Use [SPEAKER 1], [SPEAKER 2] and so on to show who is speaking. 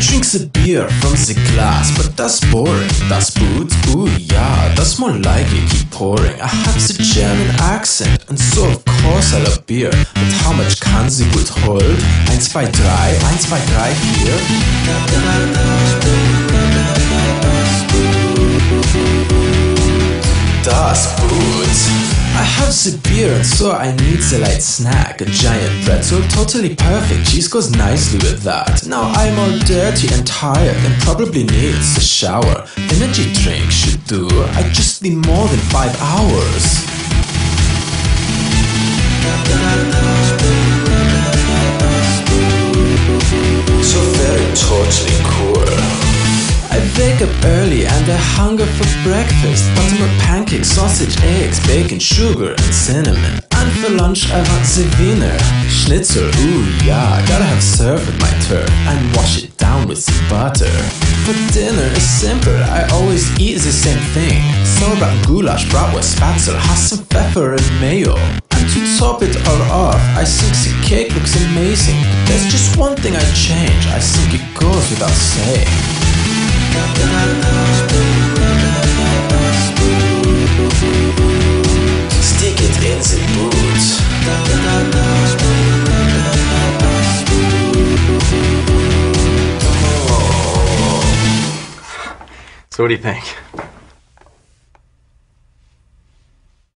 [SPEAKER 1] drinks a beer from the glass, but that's boring. Das Boot, ooh yeah, that's more like it, keep pouring. I have the German accent, and so of course I love beer. But how much kann the Boot hold? 1, 2, 3, 1, 2, 3, 4. Have the beer so I need the light snack. A giant pretzel, totally perfect. Cheese goes nicely with that. Now I'm all dirty and tired and probably needs a shower. Energy drink should do. I just need more than five hours. Wake up early and I hunger for breakfast. Buttermilk pancakes, sausage, eggs, bacon, sugar, and cinnamon. And for lunch I want the Wiener Schnitzel. Ooh yeah, gotta have served with my turn and wash it down with some butter. For dinner it's simple, I always eat the same thing. Sauerbraten, goulash, bratwurst, Spätzle, has some pepper and mayo. And to top it all off, I think the cake looks amazing. There's just one thing I change. I think it goes without saying. Stick it in, so what do you think?